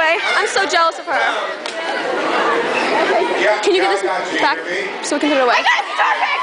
away. I'm so jealous of her. Can you get this back so we can put it away?